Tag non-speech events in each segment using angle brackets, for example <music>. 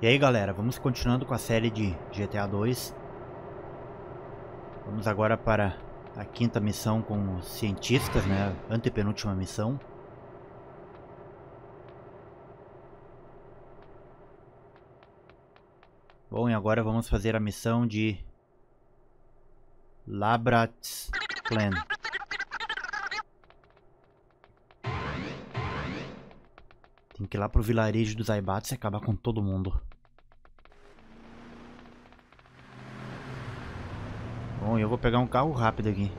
E aí galera, vamos continuando com a série de GTA 2 Vamos agora para a quinta missão com os cientistas, né? Antepenúltima missão. Bom, e agora vamos fazer a missão de Labrat's Plan Tem que ir lá pro vilarejo dos Aibats e acabar com todo mundo. Bom, eu vou pegar um carro rápido aqui.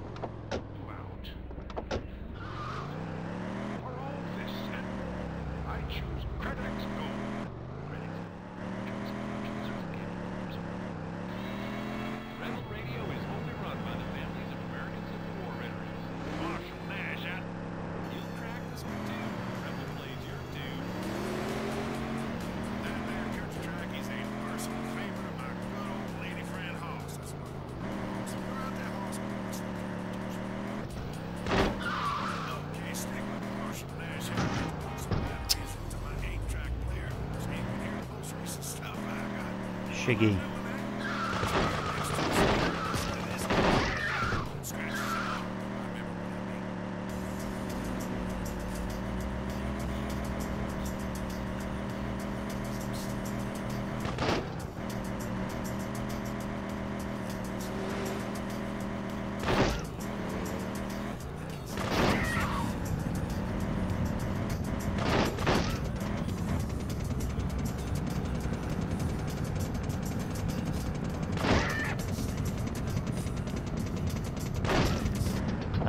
Cheguei.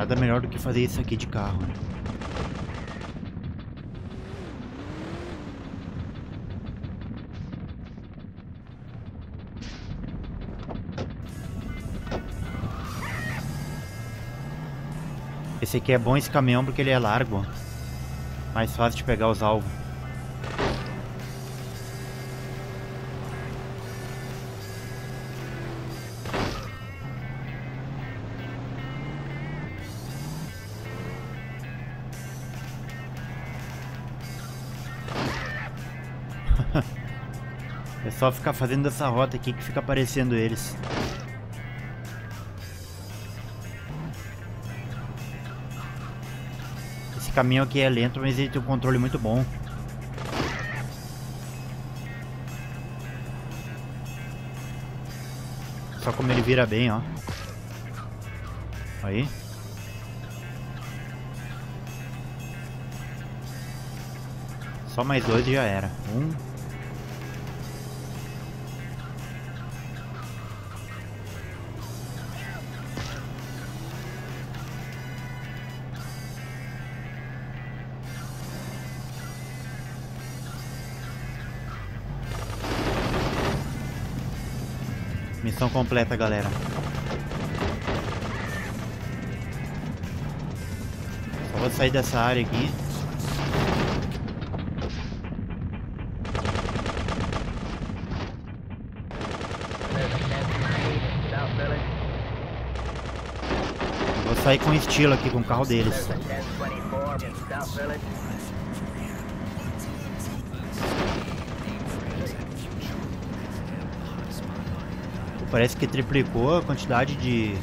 Nada melhor do que fazer isso aqui de carro, né? Esse aqui é bom esse caminhão porque ele é largo. Mais fácil de pegar os alvos. <laughs> É só ficar fazendo essa rota aqui que fica aparecendo eles. Esse caminhão aqui é lento, mas ele tem um controle muito bom. Só como ele vira bem, ó. Aí. Só mais dois e já era. Um. Missão completa, galera. Só vou sair dessa área aqui. Vou sair com estilo aqui com o carro deles. Parece que triplicou a quantidade de,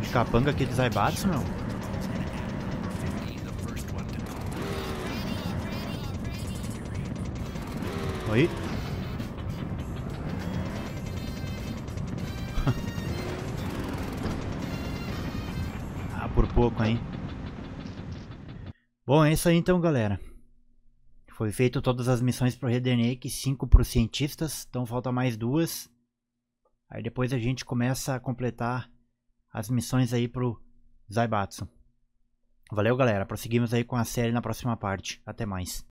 de capanga aqui dos Zaibatsu, meu. Oi. <laughs> ah, por pouco, hein. Bom, é isso aí então, galera. Foi feito todas as missões pro Redneck, 5 para os cientistas, então falta mais duas. Aí depois a gente começa a completar as missões aí pro Zaibatsu. Valeu, galera. Prosseguimos aí com a série na próxima parte. Até mais.